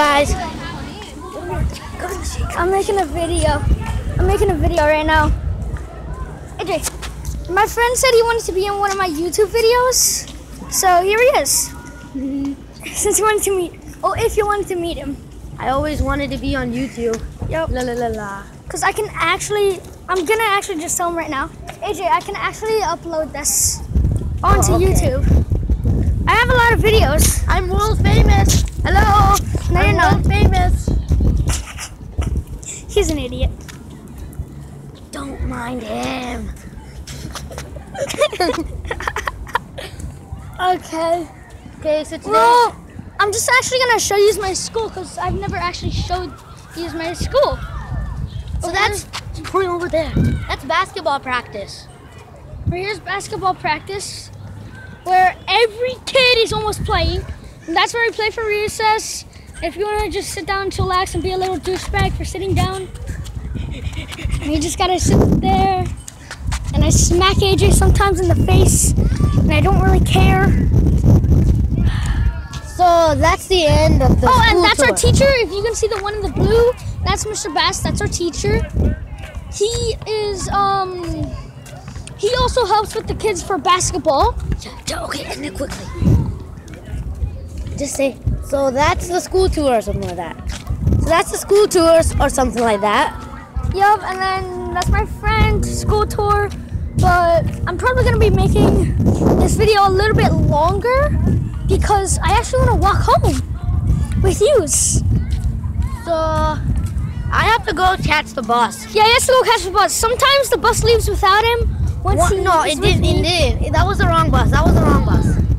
guys. I'm making a video. I'm making a video right now. AJ, my friend said he wanted to be in one of my YouTube videos. So here he is. Since you wanted to meet, oh, if you wanted to meet him. I always wanted to be on YouTube. Yep. La la la la. Because I can actually, I'm gonna actually just tell him right now. AJ, I can actually upload this onto Oh, okay. YouTube. I have a lot of videos. I'm world famous. Hello. No, you're not. famous. He's an idiot. Don't mind him. Okay. Okay, so today. Well, I'm just actually gonna show you my school because I've never actually showed you my school. so that's point over there. That's basketball practice. Here's basketball practice where every kid is almost playing. And that's where we play for recess. If you want to just sit down, chillax, and be a little douchebag for sitting down, you just gotta sit there. And I smack AJ sometimes in the face, and I don't really care. So that's the end of the. Oh, and that's our teacher. If you can see the one in the blue, that's Mr. Bass. That's our teacher. He is um. He also helps with the kids for basketball. Okay, end it quickly. Just say. So that's the school tour or something like that. So that's the school tours or something like that. Yup, and then that's my friend school tour. But I'm probably gonna be making this video a little bit longer because I actually want to walk home with yous. So I have to go catch the bus. Yeah, he has to go catch the bus. Sometimes the bus leaves without him. Once What? he No, it didn't. It didn't. That was the wrong bus. That was the wrong bus.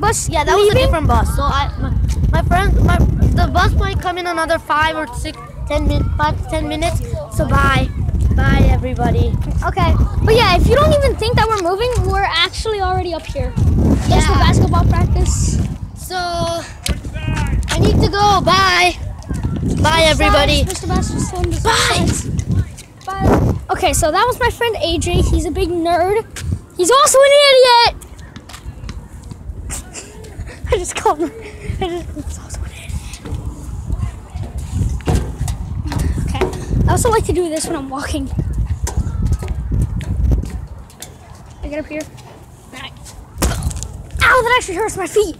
That was the wrong bus. Yeah, that was a different bus. So I, my, my friend, my the bus might come in another five or six, ten min, five to ten minutes. So bye, bye everybody. Okay, but yeah, if you don't even think that we're moving, we're actually already up here. The Yeah. basketball practice. So I need to go. Bye, bye everybody. Mr. Bass was telling us Bye. Bye. Okay, so that was my friend AJ. He's a big nerd. He's also an idiot. I just called. I just. Okay. I also like to do this when I'm walking. I get up here. Alright. Ow, that actually hurts my feet.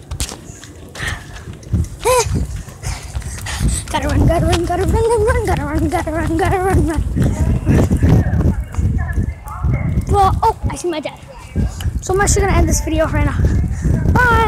gotta run, gotta run, gotta run, run, run, gotta run, gotta run, gotta run, run. Well, oh, I see my dad. So I'm actually gonna end this video right now. Bye.